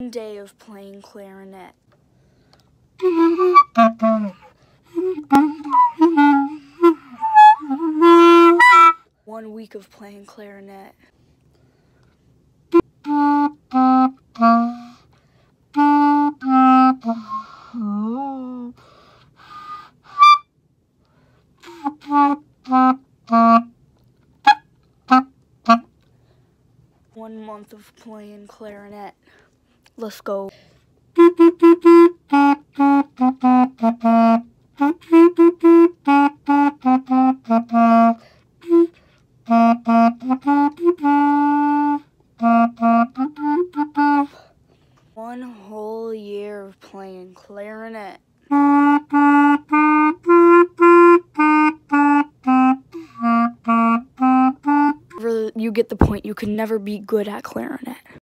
One day of playing clarinet. One week of playing clarinet. One month of playing clarinet. Let's go. One whole year of playing clarinet. You get the point. You can never be good at clarinet.